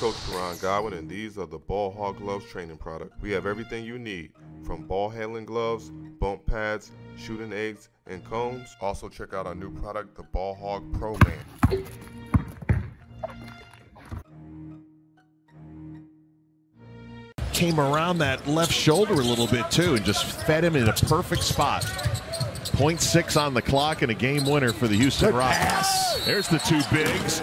Coach Karan Godwin, and these are the Ball Hog Gloves training product. We have everything you need from ball handling gloves, bump pads, shooting eggs, and cones. Also, check out our new product, the Ball Hog Pro Man. Came around that left shoulder a little bit too and just fed him in a perfect spot. 0.6 on the clock and a game winner for the Houston Rockets. There's the two bigs.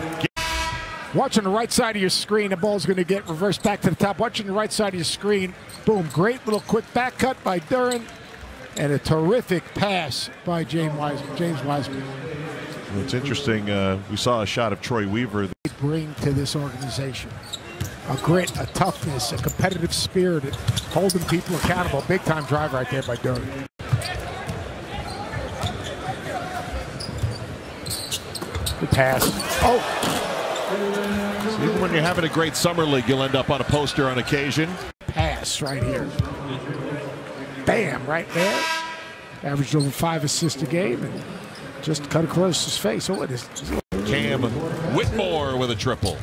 Watching the right side of your screen, the ball's going to get reversed back to the top. Watching the right side of your screen, boom, great little quick back cut by Duren, and a terrific pass by James Wiseman. James Wiseman It's interesting. Uh, we saw a shot of Troy Weaver. bring to this organization a grit, a toughness, a competitive spirit, holding people accountable. Big time drive right there by Duren. Good pass. Oh, Even when you're having a great summer league, you'll end up on a poster on occasion. pass right here. Bam, right there. Averaged over five assists a game and just cut across his face. Oh, it is. Cam Whitmore with a triple.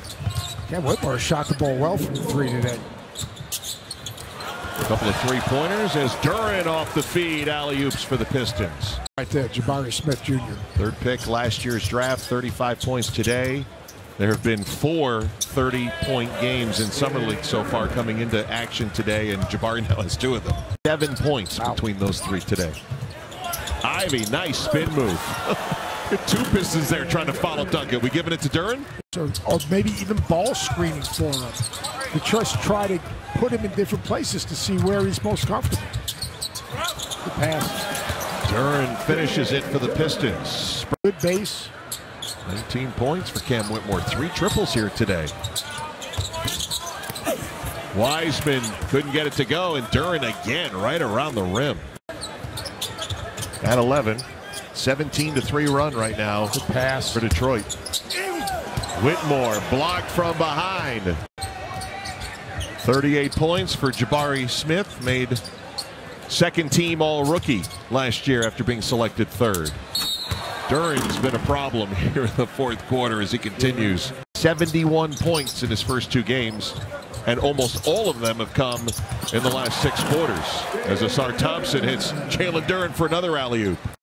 Cam Whitmore shot the ball well from three today. A couple of three pointers as Duren off the feed. Alley oops for the Pistons. Right there, Jabari Smith Jr. Third pick last year's draft, 35 points today. There have been four 30 point games in Summer League so far coming into action today, and Jabari now has two of them. Seven points Wow. between those three today. Ivey, nice spin move. Two Pistons there trying to follow Duncan. We giving it to Duren? Or maybe even ball screening for him. To just try to put him in different places to see where he's most comfortable. The pass. Duren finishes it for the Pistons. Good base. 19 points for Cam Whitmore. Three triples here today. Wiseman couldn't get it to go, and Duren again right around the rim. At 11, 17 to 3 run right now Good pass. for Detroit. Whitmore blocked from behind. 38 points for Jabari Smith, made second team all rookie last year after being selected third. Duren's been a problem here in the fourth quarter as he continues. 71 points in his first two games, and almost all of them have come in the last six quarters. As Ausar Thompson hits Jalen Duren for another alley oop.